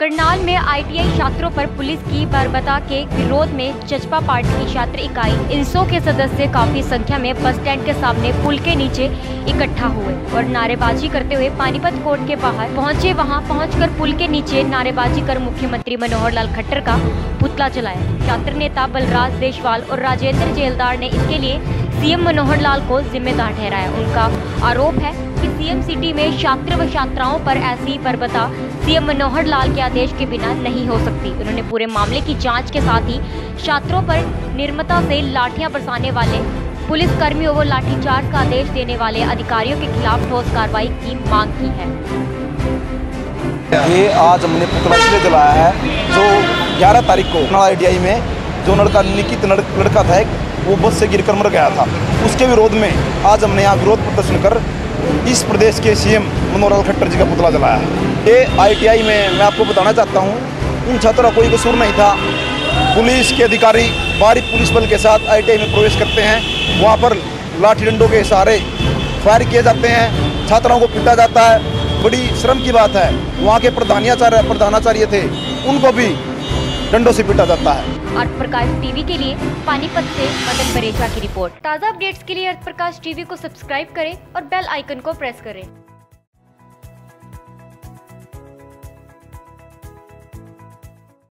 करनाल में आईटीआई छात्रों पर पुलिस की बर्बरता के विरोध में जजपा पार्टी की छात्र इकाई इंसो के सदस्य काफ़ी संख्या में बस स्टैंड के सामने पुल के नीचे इकट्ठा हुए और नारेबाजी करते हुए पानीपत कोर्ट के बाहर पहुँचे। वहाँ पहुंचकर पुल के नीचे नारेबाजी कर मुख्यमंत्री मनोहर लाल खट्टर का पुतला जलाया। छात्र नेता बलराज देशवाल और राजेंद्र जेलदार ने इसके लिए सीएम मनोहर लाल को जिम्मेदार ठहराया। उनका आरोप है सीएम सिटी में छात्र व छात्राओं पर ऐसी बर्बता सीएम मनोहर लाल के आदेश के बिना नहीं हो सकती। उन्होंने पूरे मामले की जाँच के साथ ही छात्रों पर निर्मता से लाठियाँ बरसाने वाले पुलिस कर्मियों व लाठीचार्ज का आदेश देने वाले अधिकारियों के खिलाफ ठोस कार्रवाई की मांग की है। ये आज हमने पुतला इसलिए जलाया है, जो 11 तारीख को आई में जो लड़का निकित लड़का था वो बस से गिरकर मर गया था। उसके विरोध में आज हमने यहाँ विरोध प्रदर्शन कर इस प्रदेश के सीएम मनोहर लाल खट्टर जी का पुतला जलाया। है ये आईटीआई में मैं आपको बताना चाहता हूँ उन छात्रों कोई कसूर नहीं था। पुलिस के अधिकारी बाहरी पुलिस बल के साथ आईटीआई में प्रवेश करते हैं। वहाँ पर लाठी डंडों के सहारे फायर किए जाते हैं। छात्राओं को पीटा जाता है। बड़ी श्रम की बात है। वहाँ के प्रधानाचार्य प्रधानाचार्य थे। उनको भी डंडों से पीटा जाता है। अर्थ प्रकाश टीवी के लिए पानीपत से मदन परेजा की रिपोर्ट। ताज़ा अपडेट्स के लिए अर्थ प्रकाश टीवी को सब्सक्राइब करें और बेल आइकन को प्रेस करें।